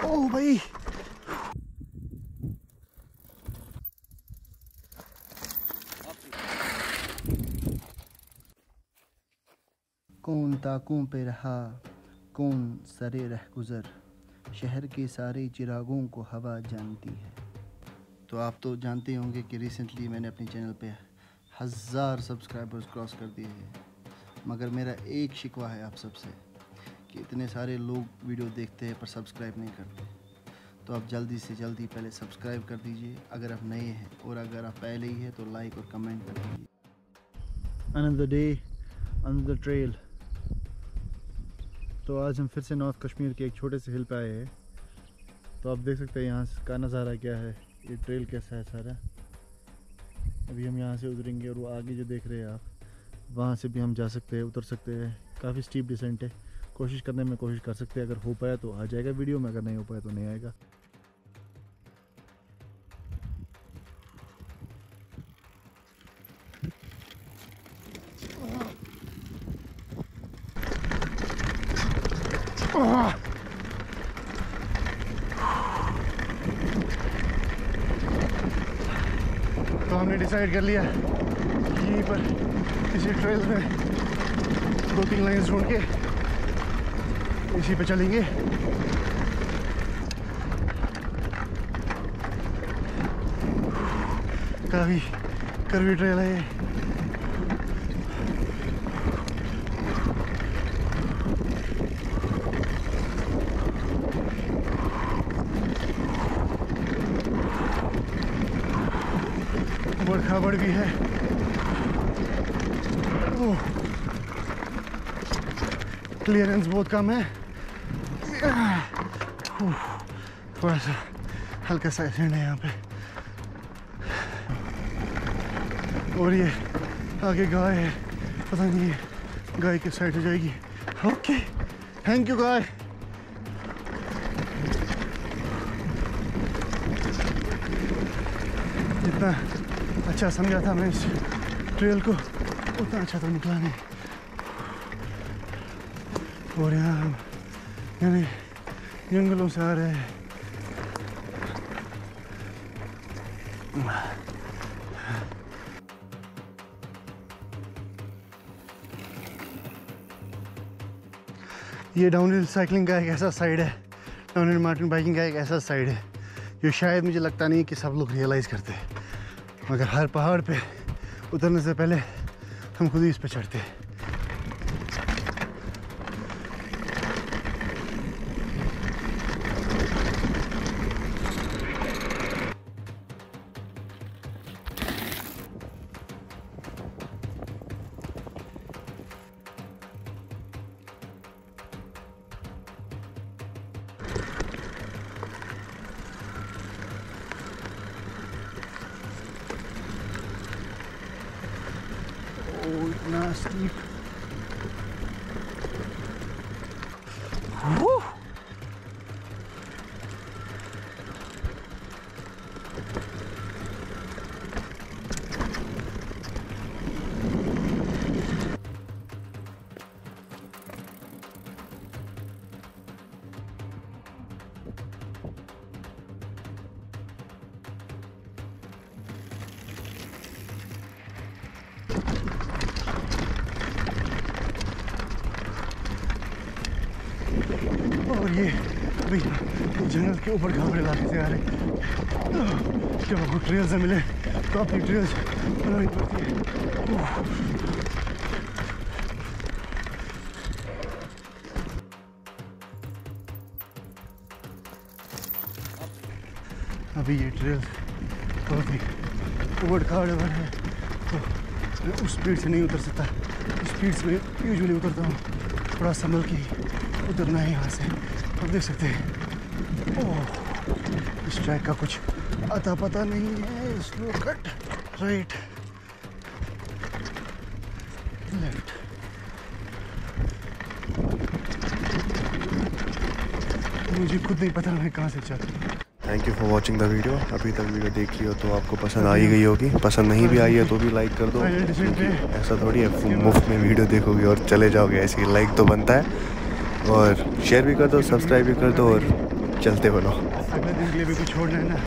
ओ भाई कौन ताकों पे रहा, कौन सरे रह गुज़र। शहर के सारे चिरागों को हवा जानती है। तो आप तो जानते होंगे कि रिसेंटली मैंने अपने चैनल पे हज़ार सब्सक्राइबर्स क्रॉस कर दिए हैं। मगर मेरा एक शिकवा है आप सबसे। कि इतने सारे लोग वीडियो देखते हैं पर सब्सक्राइब नहीं करते। तो आप जल्दी से जल्दी पहले सब्सक्राइब कर दीजिए, अगर आप नए हैं। और अगर आप पहले ही हैं तो लाइक और कमेंट कर दीजिए। अनदर डे अनदर ट्रेल तो आज हम फिर से नॉर्थ कश्मीर के एक छोटे से हिल पे आए हैं। तो आप देख सकते हैं यहाँ का नज़ारा क्या है, ये ट्रेल कैसा है सारा। अभी हम यहाँ से उतरेंगे और वो आगे जो देख रहे हैं आप, वहाँ से भी हम जा सकते हैं, उतर सकते हैं। काफ़ी स्टीप डिसेंट है। कोशिश करने में कोशिश कर सकते हैं। अगर हो पाया तो आ जाएगा वीडियो में, अगर नहीं हो पाया तो नहीं आएगा। तो हमने डिसाइड कर लिया यहीं पर किसी ट्रेल में दो तीन लाइन ढूंढ के इसी पे चलेंगे। काफ़ी करवी ट्रेल है ये। बड़ खाबड़ भी है। क्लियरेंस बहुत कम है। थोड़ा सा हल्का सा है यहाँ पे। और ये आगे गाय है। पता नहीं गाय किस साइड हो जाएगी। Okay thank you guy. जितना अच्छा समझा था मैं इस ट्रेल को। उतना अच्छा तो निकला नहीं। और यहाँ यानी जंगलों से आ रहे हैं। ये डाउन हिल साइकिलिंग का एक ऐसा साइड है। डाउन हिल माउंटेन बाइकिंग का एक ऐसा साइड है, जो शायद मुझे लगता नहीं कि सब लोग रियलाइज़ करते। हैं मगर हर पहाड़ पे उतरने से पहले हम खुद ही इस पे चढ़ते हैं। Oh, इतना और ये अभी जंगल के ऊपर घावड़े इलाके से आ रहे। जब आपको ट्रेल से मिले तो अपनी ट्रेल बनानी पड़ती है। अभी ये ट्रेल बहुत ही उबड़ खाबड़ उबड़ है तो मैं उस स्पीड से नहीं उतर सकता। स्पीड से मैं यूजुअली उतरता हूँ। थोड़ा संभल के उतरना है यहाँ से। आप देख सकते हैं। ओह इस ट्रैक का कुछ अता पता नहीं है स्लो कट राइट लेफ़्ट मुझे खुद नहीं पता मैं कहाँ से चल thank you for watching the video अभी तक वीडियो देखी हो तो आपको पसंद आ ही गई होगी। पसंद नहीं भी आई है तो भी लाइक कर दो। ऐसा थोड़ी है मुफ़्त में वीडियो देखोगे और चले जाओगे। ऐसे लाइक तो बनता है। और शेयर भी कर दो सब्सक्राइब भी कर दो और चलते बनो छोड़ना है ना।